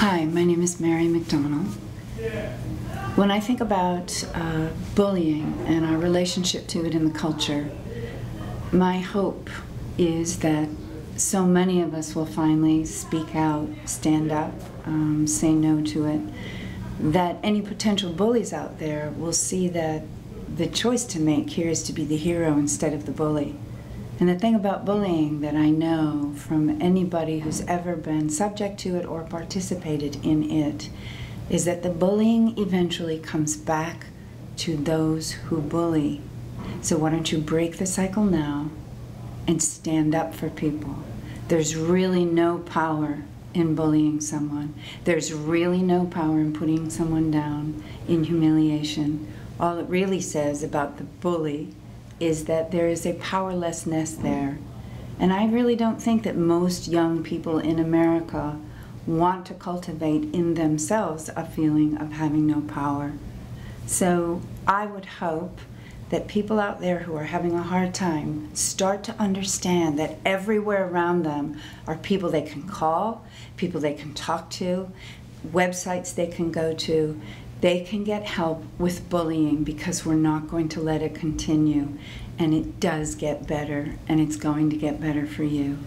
Hi, my name is Mary McDonnell. When I think about uh, bullying and our relationship to it in the culture, my hope is that so many of us will finally speak out, stand up, um, say no to it, that any potential bullies out there will see that the choice to make here is to be the hero instead of the bully. And the thing about bullying that I know from anybody who's ever been subject to it or participated in it is that the bullying eventually comes back to those who bully. So why don't you break the cycle now and stand up for people? There's really no power in bullying someone. There's really no power in putting someone down in humiliation. All it really says about the bully is that there is a powerlessness there. And I really don't think that most young people in America want to cultivate in themselves a feeling of having no power. So I would hope that people out there who are having a hard time start to understand that everywhere around them are people they can call, people they can talk to, websites they can go to, they can get help with bullying because we're not going to let it continue. And it does get better, and it's going to get better for you.